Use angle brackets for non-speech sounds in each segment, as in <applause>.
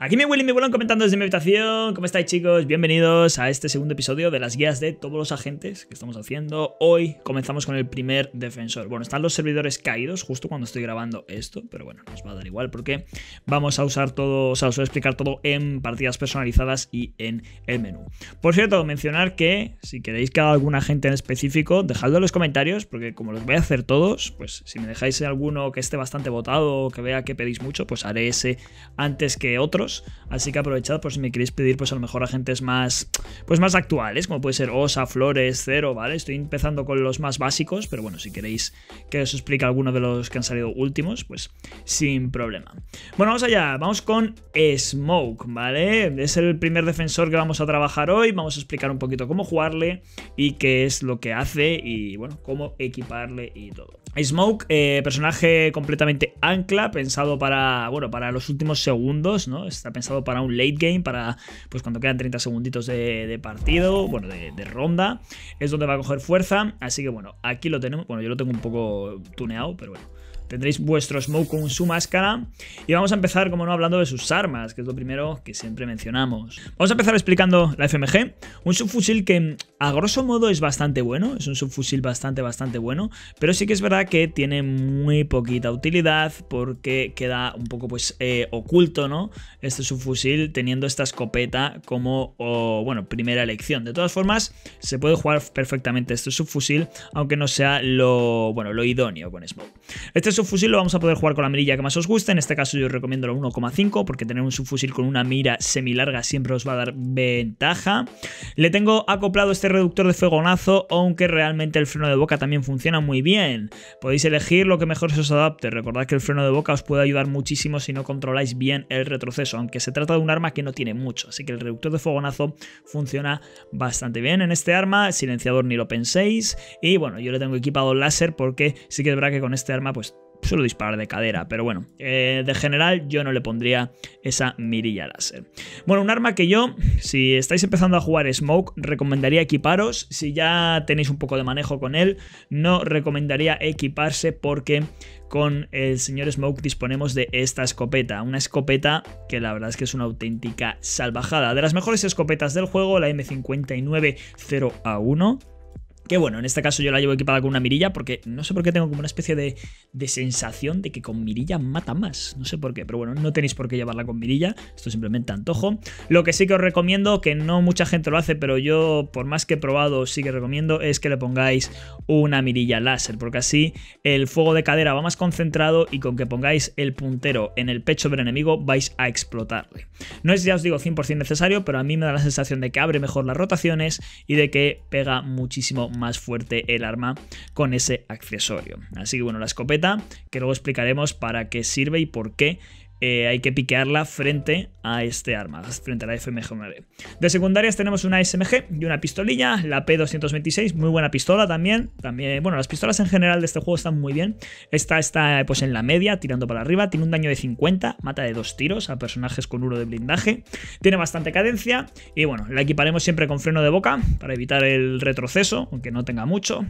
Aquí mi Willy mi Bolón comentando desde mi habitación. ¿Cómo estáis chicos? Bienvenidos a este segundo episodio de las guías de todos los agentes que estamos haciendo. Hoy comenzamos con el primer defensor. Bueno, están los servidores caídos justo cuando estoy grabando esto, pero bueno, nos va a dar igual porque vamos a usar todo, o sea, os voy a explicar todo en partidas personalizadas y en el menú. Por cierto, mencionar que si queréis que haga algún agente en específico, dejadlo en los comentarios porque como los voy a hacer todos, pues si me dejáis alguno que esté bastante votado o que vea que pedís mucho, pues haré ese antes que así que aprovechad por si me queréis pedir pues a lo mejor agentes más pues más actuales, como puede ser Osa, Flores, Cero, ¿vale? Estoy empezando con los más básicos, pero bueno, si queréis que os explique alguno de los que han salido últimos, pues sin problema. Bueno, vamos allá, vamos con Smoke, ¿vale? Es el primer defensor que vamos a trabajar hoy, vamos a explicar un poquito cómo jugarle y qué es lo que hace y bueno, cómo equiparle y todo. Smoke, eh, personaje completamente ancla, pensado para, bueno, para los últimos segundos, ¿no? Está pensado para un late game, para pues cuando quedan 30 segunditos de, partido, bueno, de, de, ronda, es donde va a coger fuerza, así que bueno, aquí lo tenemos, bueno, yo lo tengo un poco tuneado, pero bueno, Tendréis vuestro Smoke con su máscara. Y vamos a empezar, como no, hablando de sus armas, que es lo primero que siempre mencionamos. Vamos a empezar explicando la FMG. Un subfusil que a grosso modo es bastante bueno. Es un subfusil bastante, bastante bueno. Pero sí que es verdad que tiene muy poquita utilidad porque queda un poco pues eh, oculto, ¿no? Este subfusil teniendo esta escopeta como, bueno, primera elección. De todas formas, se puede jugar perfectamente este subfusil, aunque no sea lo, bueno, lo idóneo con Smoke. Este subfusil lo vamos a poder jugar con la mirilla que más os guste. En este caso yo os recomiendo la 1,5 porque tener un subfusil con una mira semilarga siempre os va a dar ventaja. Le tengo acoplado este reductor de fogonazo, aunque realmente el freno de boca también funciona muy bien. Podéis elegir lo que mejor se os adapte. Recordad que el freno de boca os puede ayudar muchísimo si no controláis bien el retroceso, aunque se trata de un arma que no tiene mucho. Así que el reductor de fogonazo funciona bastante bien en este arma. Silenciador ni lo penséis. Y bueno, yo le tengo equipado láser porque sí que es verdad que con este arma pues suelo disparar de cadera, pero bueno, eh, de general yo no le pondría esa mirilla láser. Bueno, un arma que yo, si estáis empezando a jugar Smoke, recomendaría equiparos. Si ya tenéis un poco de manejo con él, no recomendaría equiparse porque con el señor Smoke disponemos de esta escopeta, una escopeta que la verdad es que es una auténtica salvajada. De las mejores escopetas del juego, la M59 0A1 que bueno, en este caso yo la llevo equipada con una mirilla porque no sé por qué tengo como una especie de, sensación de que con mirilla mata más. No sé por qué, pero bueno, no tenéis por qué llevarla con mirilla. Esto simplemente antojo. Lo que sí que os recomiendo, que no mucha gente lo hace, pero yo por más que he probado sí que recomiendo, es que le pongáis una mirilla láser. Porque así el fuego de cadera va más concentrado y con que pongáis el puntero en el pecho del enemigo vais a explotarle. No es, ya os digo, 100% necesario, pero a mí me da la sensación de que abre mejor las rotaciones y de que pega muchísimo más fuerte el arma con ese accesorio. Así que bueno, la escopeta, que luego explicaremos para qué sirve y por qué eh, hay que piquearla frente a este arma, frente a la FMG9. De secundarias tenemos una SMG y una pistolilla, la P226, muy buena pistola también. también. Bueno, las pistolas en general de este juego están muy bien. Esta está pues en la media, tirando para arriba, tiene un daño de 50, mata de dos tiros a personajes con uno de blindaje. Tiene bastante cadencia y bueno, la equiparemos siempre con freno de boca para evitar el retroceso, aunque no tenga mucho.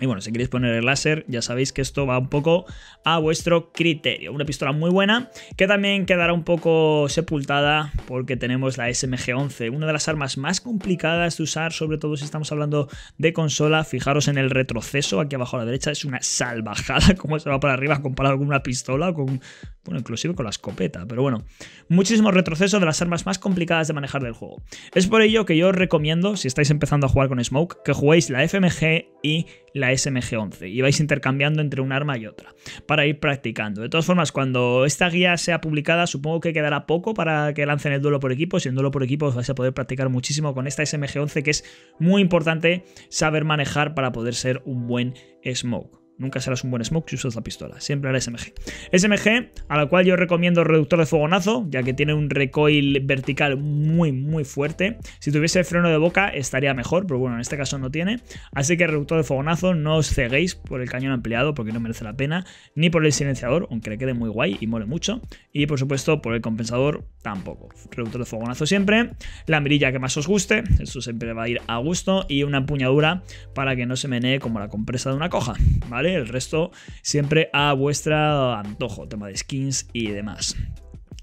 Y bueno, si queréis poner el láser, ya sabéis que esto va un poco a vuestro criterio. Una pistola muy buena, que también quedará un poco sepultada porque tenemos la SMG-11, una de las armas más complicadas de usar, sobre todo si estamos hablando de consola. Fijaros en el retroceso, aquí abajo a la derecha, es una salvajada <laughs> como se va para arriba comparado con una pistola, con, bueno, inclusive con la escopeta. Pero bueno, muchísimo retroceso de las armas más complicadas de manejar del juego. Es por ello que yo os recomiendo, si estáis empezando a jugar con Smoke, que juguéis la FMG y la SMG-11 y vais intercambiando entre un arma y otra para ir practicando. De todas formas, cuando esta guía sea publicada, supongo que quedará poco para que lancen el duelo por equipos y en duelo por equipos vais a poder practicar muchísimo con esta SMG-11 que es muy importante saber manejar para poder ser un buen smoke. Nunca serás un buen smoke si usas la pistola, siempre hará SMG. SMG, a la cual yo recomiendo reductor de fogonazo, ya que tiene un recoil vertical muy, muy fuerte. Si tuviese freno de boca estaría mejor, pero bueno, en este caso no tiene. Así que reductor de fogonazo, no os ceguéis por el cañón ampliado, porque no merece la pena, ni por el silenciador, aunque le quede muy guay y mole mucho. Y por supuesto, por el compensador, tampoco. Reductor de fogonazo siempre. La mirilla que más os guste, eso siempre va a ir a gusto. Y una empuñadura para que no se menee como la compresa de una coja, ¿vale? El resto siempre a vuestro antojo, tema de skins y demás.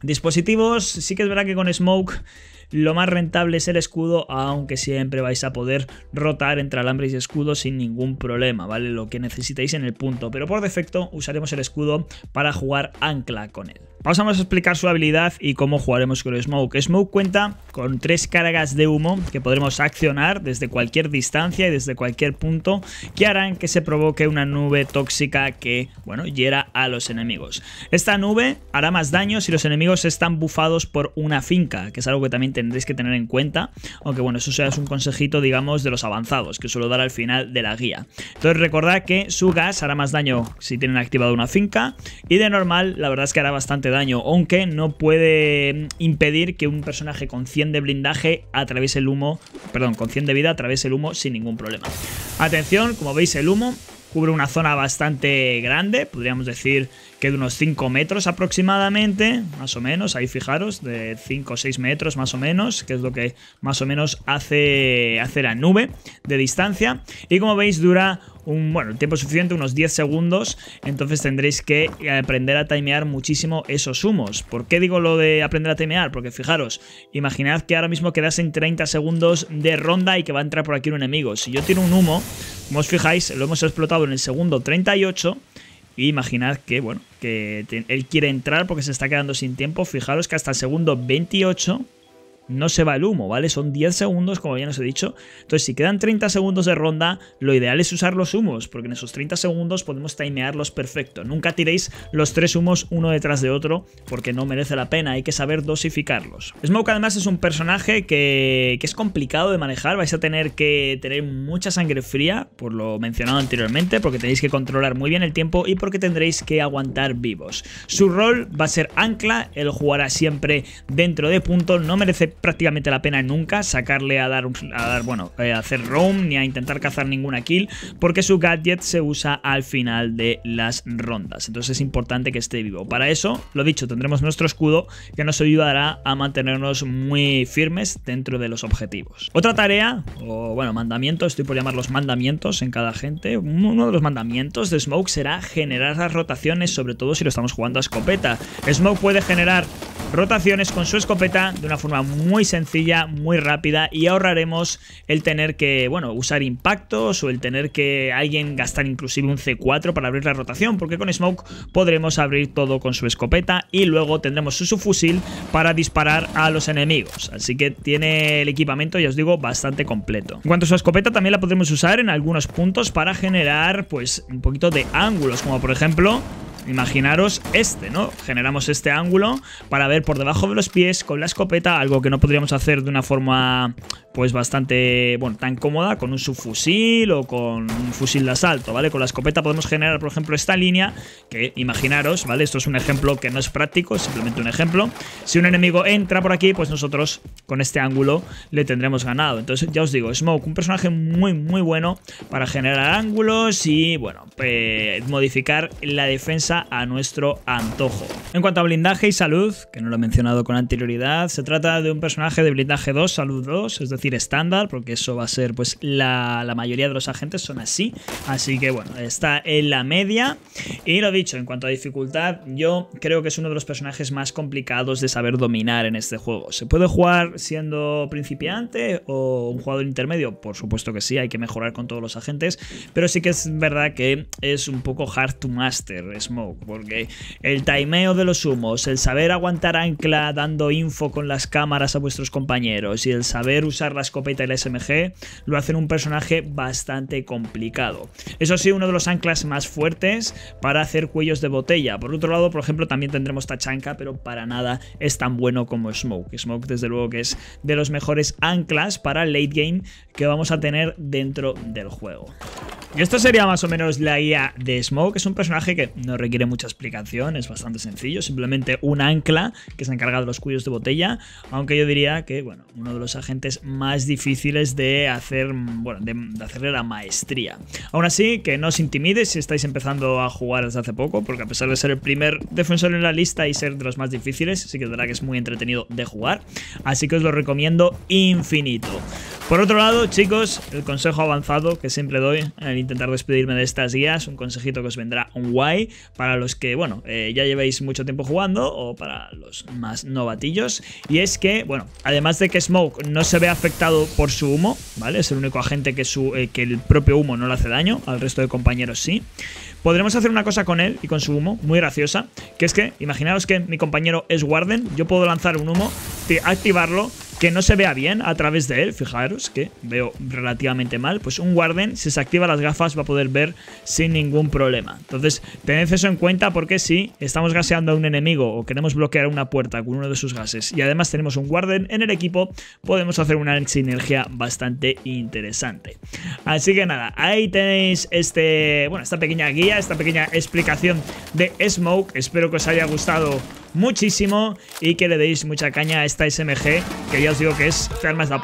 Dispositivos, sí que es verdad que con Smoke lo más rentable es el escudo, aunque siempre vais a poder rotar entre alambres y escudo sin ningún problema, ¿vale? Lo que necesitéis en el punto, pero por defecto usaremos el escudo para jugar ancla con él. Vamos a explicar su habilidad y cómo jugaremos con Smoke. Smoke cuenta con tres cargas de humo que podremos accionar desde cualquier distancia y desde cualquier punto que harán que se provoque una nube tóxica que, bueno, hiera a los enemigos. Esta nube hará más daño si los enemigos están bufados por una finca, que es algo que también tendréis que tener en cuenta, aunque bueno, eso sea un consejito, digamos, de los avanzados, que suelo dar al final de la guía. Entonces recordad que su gas hará más daño si tienen activado una finca y de normal la verdad es que hará bastante daño daño, aunque no puede impedir que un personaje con 100 de blindaje atraviese el humo, perdón, con 100 de vida atraviese el humo sin ningún problema. Atención, como veis el humo cubre una zona bastante grande, podríamos decir que de unos 5 metros aproximadamente, más o menos, ahí fijaros, de 5 o 6 metros más o menos, que es lo que más o menos hace, hace la nube de distancia. Y como veis dura un bueno, tiempo suficiente, unos 10 segundos, entonces tendréis que aprender a timear muchísimo esos humos. ¿Por qué digo lo de aprender a timear? Porque fijaros, imaginad que ahora mismo quedasen 30 segundos de ronda y que va a entrar por aquí un enemigo. Si yo tiro un humo, como os fijáis, lo hemos explotado en el segundo 38 y imaginad que, bueno, que él quiere entrar porque se está quedando sin tiempo. Fijaros que hasta el segundo 28 no se va el humo, ¿vale? Son 10 segundos, como ya os he dicho. Entonces, si quedan 30 segundos de ronda, lo ideal es usar los humos, porque en esos 30 segundos podemos timearlos perfecto. Nunca tiréis los tres humos uno detrás de otro, porque no merece la pena, hay que saber dosificarlos. Smoke además es un personaje que, es complicado de manejar, vais a tener que tener mucha sangre fría, por lo mencionado anteriormente, porque tenéis que controlar muy bien el tiempo y porque tendréis que aguantar vivos. Su rol va a ser ancla, él jugará siempre dentro de punto, no merece prácticamente la pena nunca sacarle a dar, a dar bueno, eh, a hacer roam ni a intentar cazar ninguna kill, porque su gadget se usa al final de las rondas. Entonces es importante que esté vivo. Para eso, lo dicho, tendremos nuestro escudo que nos ayudará a mantenernos muy firmes dentro de los objetivos. Otra tarea, o bueno, mandamiento, estoy por llamarlos mandamientos en cada gente. Uno de los mandamientos de Smoke será generar las rotaciones, sobre todo si lo estamos jugando a escopeta. Smoke puede generar rotaciones con su escopeta de una forma muy sencilla, muy rápida y ahorraremos el tener que, bueno, usar impactos o el tener que alguien gastar inclusive un C4 para abrir la rotación, porque con Smoke podremos abrir todo con su escopeta y luego tendremos su fusil para disparar a los enemigos. Así que tiene el equipamiento, ya os digo, bastante completo. En cuanto a su escopeta, también la podremos usar en algunos puntos para generar, pues, un poquito de ángulos, como por ejemplo Imaginaros este, ¿no? Generamos este ángulo para ver por debajo de los pies con la escopeta, algo que no podríamos hacer de una forma pues bastante, bueno, tan cómoda con un subfusil o con un fusil de asalto, ¿vale? Con la escopeta podemos generar, por ejemplo, esta línea, que imaginaros, ¿vale? Esto es un ejemplo que no es práctico, es simplemente un ejemplo. Si un enemigo entra por aquí, pues nosotros con este ángulo le tendremos ganado. Entonces, ya os digo, Smoke, un personaje muy, muy bueno para generar ángulos y, bueno, pues, modificar la defensa a nuestro antojo. En cuanto a blindaje y salud, que no lo he mencionado con anterioridad, se trata de un personaje de blindaje 2, salud 2, es decir, estándar, porque eso va a ser, pues la, mayoría de los agentes son así. Así que bueno, está en la media. Y lo dicho, en cuanto a dificultad, yo creo que es uno de los personajes más complicados de saber dominar en este juego. ¿Se puede jugar siendo principiante o un jugador intermedio? Por supuesto que sí, hay que mejorar con todos los agentes, pero sí que es verdad que es un poco hard to master Porque el timeo de los humos, el saber aguantar ancla dando info con las cámaras a vuestros compañeros y el saber usar la escopeta y la SMG lo hacen un personaje bastante complicado. Eso sí, uno de los anclas más fuertes para hacer cuellos de botella. Por otro lado, por ejemplo, también tendremos Tachanka, pero para nada es tan bueno como Smoke. Smoke, desde luego, que es de los mejores anclas para late game que vamos a tener dentro del juego. Y esto sería más o menos la guía de Smoke. Es un personaje que no requiere mucha explicación, es bastante sencillo. Simplemente un ancla que se encarga de los cuellos de botella. Aunque yo diría que, bueno, uno de los agentes más difíciles de hacer, bueno, de, hacerle la maestría. Aún así, que no os intimide si estáis empezando a jugar desde hace poco, porque a pesar de ser el primer defensor en la lista y ser de los más difíciles, sí que es verdad que es muy entretenido de jugar. Así que os lo recomiendo infinito. Por otro lado, chicos, el consejo avanzado que siempre doy al intentar despedirme de estas guías, un consejito que os vendrá guay para los que, bueno, eh, ya llevéis mucho tiempo jugando o para los más novatillos. Y es que, bueno, además de que Smoke no se ve afectado por su humo, ¿vale? Es el único agente que, su, eh, que el propio humo no le hace daño, al resto de compañeros sí. Podremos hacer una cosa con él y con su humo, muy graciosa, que es que, imaginaos que mi compañero es Warden, yo puedo lanzar un humo, activarlo que no se vea bien a través de él, fijaros que veo relativamente mal, pues un Warden si se activa las gafas va a poder ver sin ningún problema. Entonces tened eso en cuenta porque si estamos gaseando a un enemigo o queremos bloquear una puerta con uno de sus gases y además tenemos un Warden en el equipo, podemos hacer una sinergia bastante interesante. Así que nada, ahí tenéis este, bueno, esta pequeña guía, esta pequeña explicación de Smoke, espero que os haya gustado muchísimo y que le deis mucha caña a esta SMG que ya os digo que es más la...